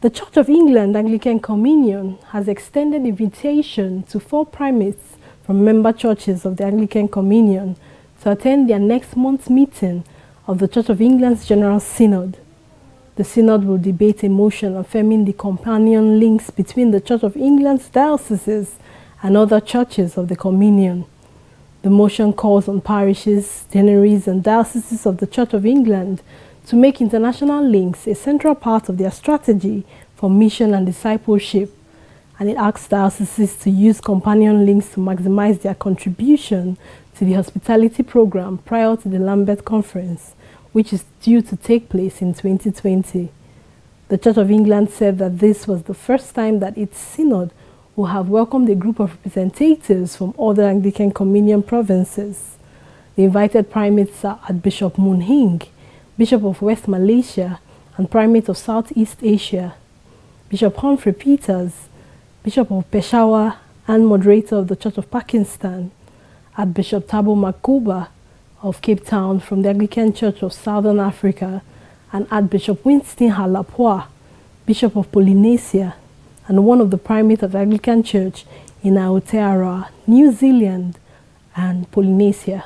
The Church of England Anglican Communion has extended invitation to four primates from member churches of the Anglican Communion to attend their next month's meeting of the Church of England's General Synod. The Synod will debate a motion affirming the companion links between the Church of England's dioceses and other churches of the Communion. The motion calls on parishes, deaneries and dioceses of the Church of England to make international links a central part of their strategy for mission and discipleship, and it asks dioceses to use companion links to maximize their contribution to the hospitality program prior to the Lambeth Conference, which is due to take place in 2020. The Church of England said that this was the first time that its synod will have welcomed a group of representatives from other Anglican Communion provinces. The invited primates are Archbishop Moon Hing, Bishop of West Malaysia and Primate of Southeast Asia, Bishop Humphrey Peters, Bishop of Peshawar and moderator of the Church of Pakistan, Archbishop Thabo Makgoba of Cape Town from the Anglican Church of Southern Africa, and Archbishop Winston Halapua, Bishop of Polynesia, and one of the primates of the Anglican Church in Aotearoa, New Zealand, and Polynesia.